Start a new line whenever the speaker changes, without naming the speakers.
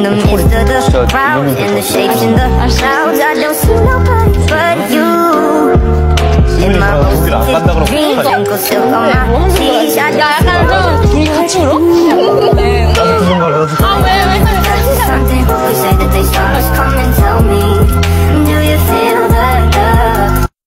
In the midst of the crowds and the shapes in the clouds, I don't see nobody but you. In my most dreams, ankles still on my